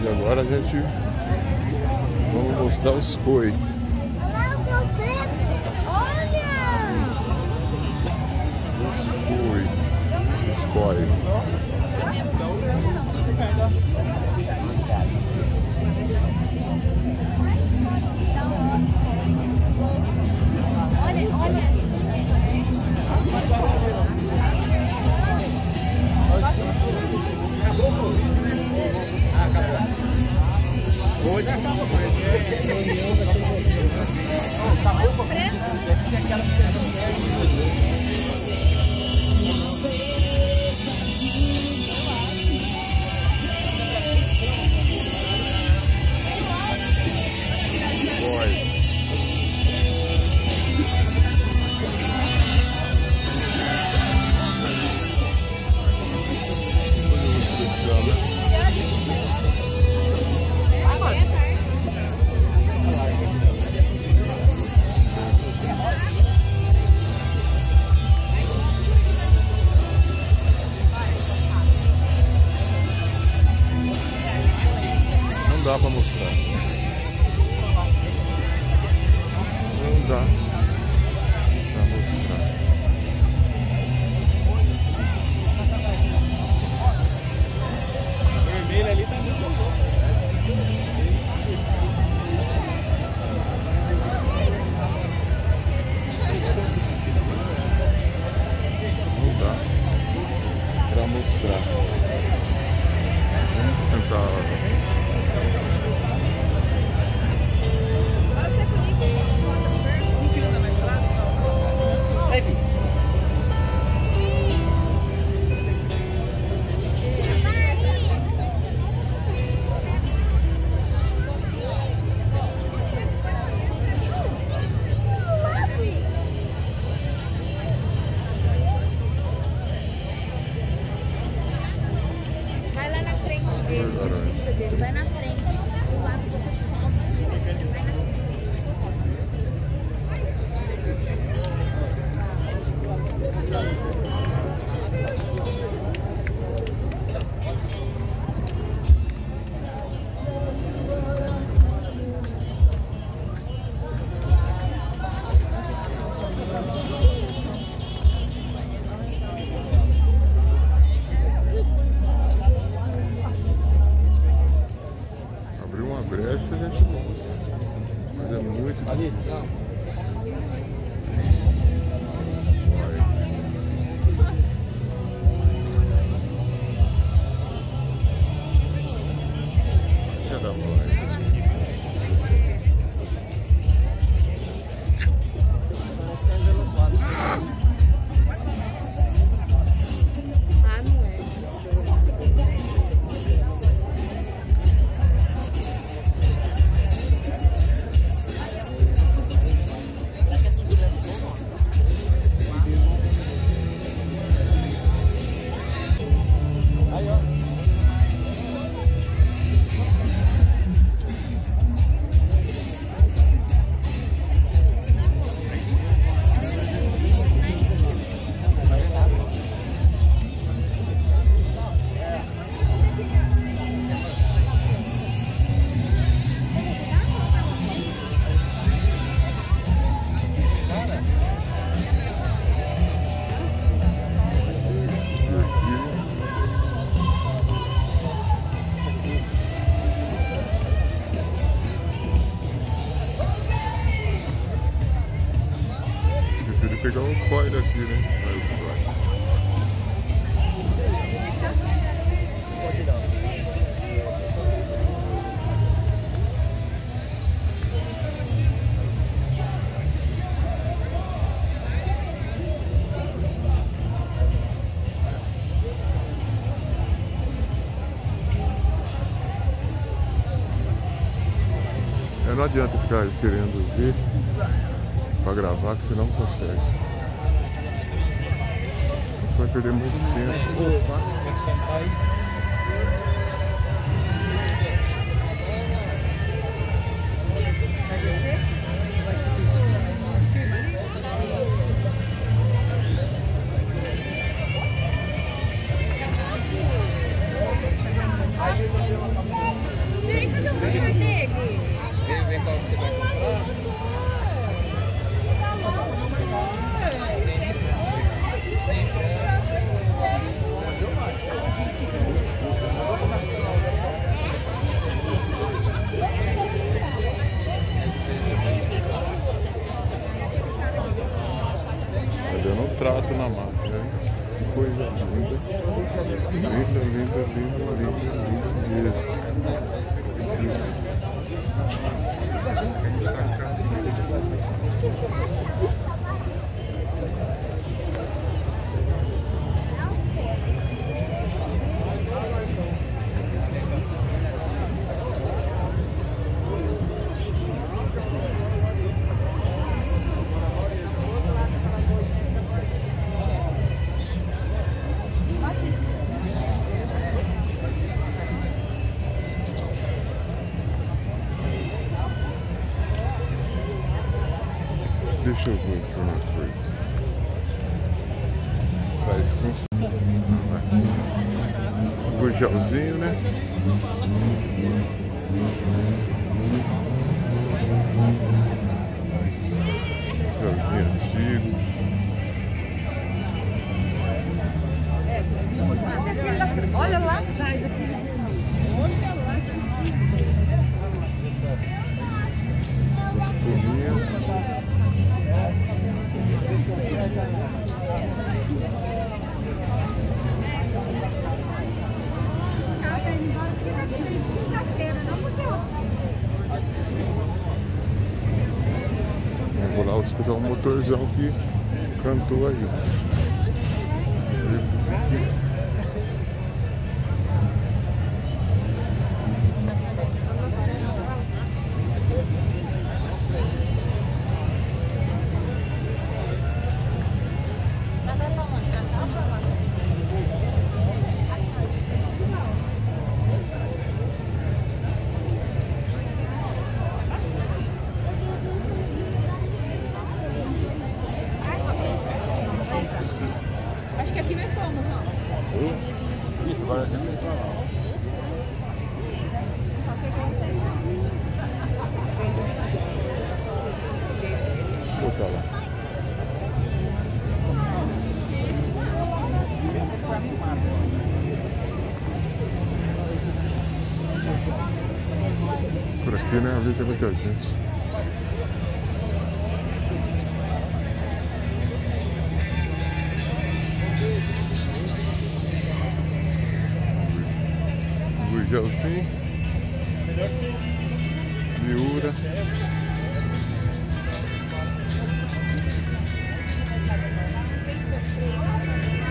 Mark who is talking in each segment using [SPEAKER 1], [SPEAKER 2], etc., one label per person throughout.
[SPEAKER 1] E agora a gente vamos mostrar os cois. Olha! Os cois. Os cois. adianta ficar querendo ver, para gravar, que senão não consegue. Você vai perder muito tempo. retrato na máquina. Né?
[SPEAKER 2] Coisa linda.
[SPEAKER 1] Linda, linda, linda. escutar o motorzão que cantou aí. por aqui, né? Ali tem muita gente. Bujalzinho. Miura.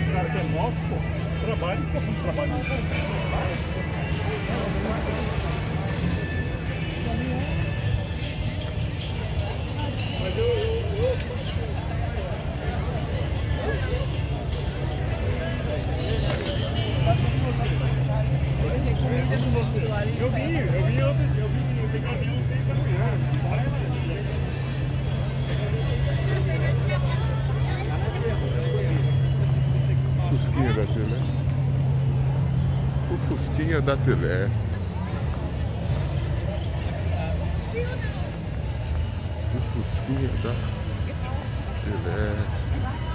[SPEAKER 3] O cara que é nosso, pô, trabalha, pô, trabalha. linha da
[SPEAKER 1] Telesp. O da Telesp.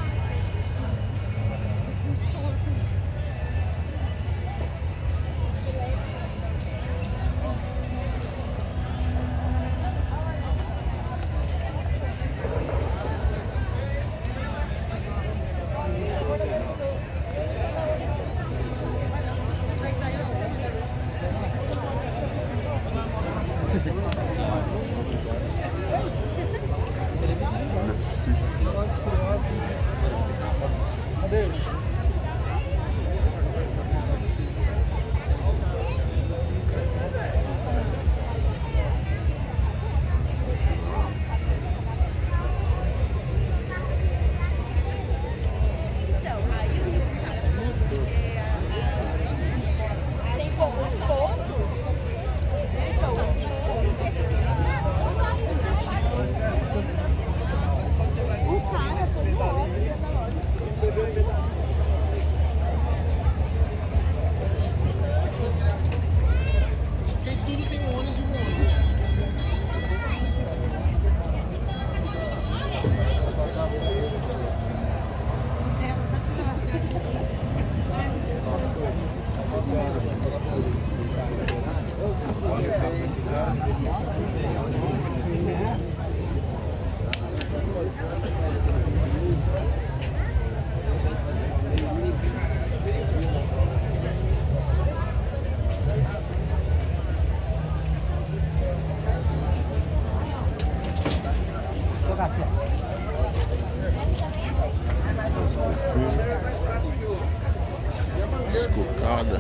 [SPEAKER 4] cocada.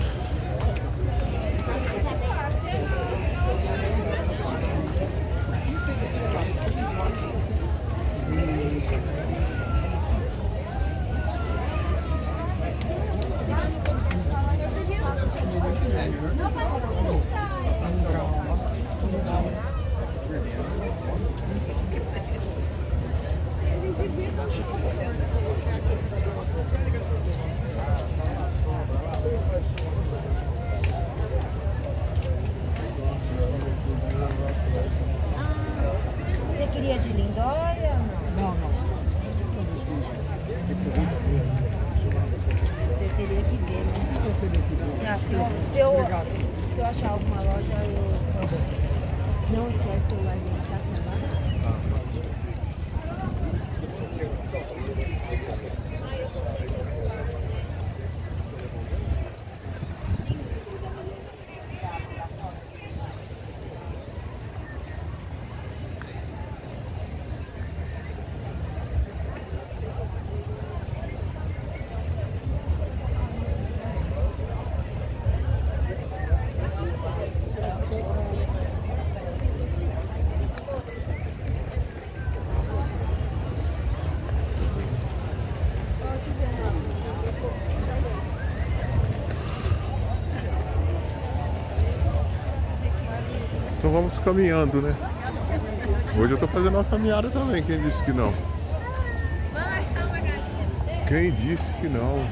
[SPEAKER 1] Então vamos caminhando, né? Hoje eu tô fazendo uma caminhada também, quem disse que não?
[SPEAKER 2] Vamos achar uma galinha.
[SPEAKER 1] Quem disse que não?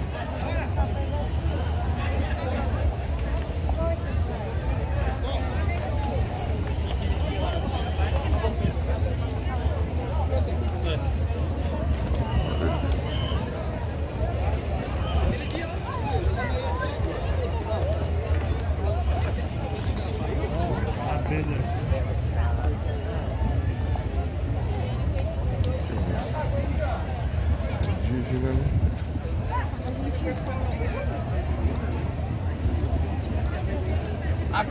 [SPEAKER 1] Indígena, né?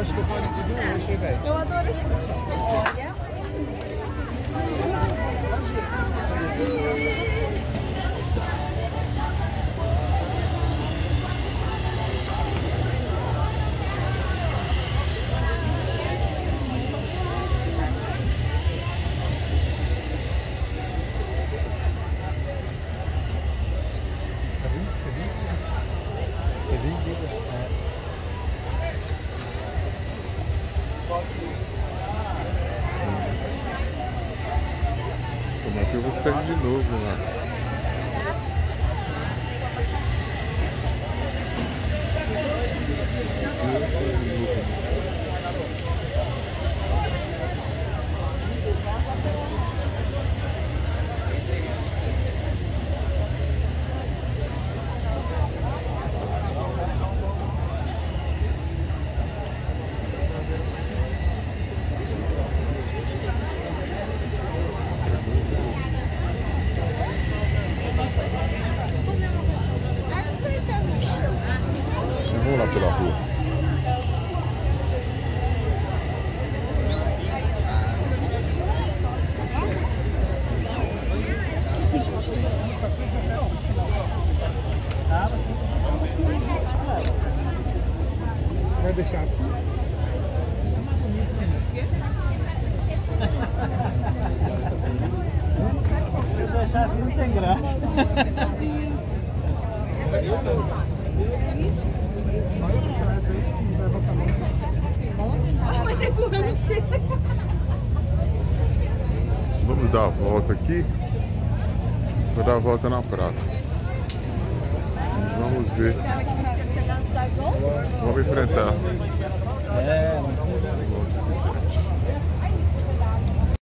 [SPEAKER 5] acho que eu pode fazer hoje, velho.
[SPEAKER 4] Eu adorei.
[SPEAKER 1] Novo lá?
[SPEAKER 5] Deixar assim não tem graça.
[SPEAKER 1] Vamos dar a volta aqui. Vou dar a volta na praça. Vamos ver. Vamos enfrentar.
[SPEAKER 5] É,
[SPEAKER 1] Vamos enfrentar.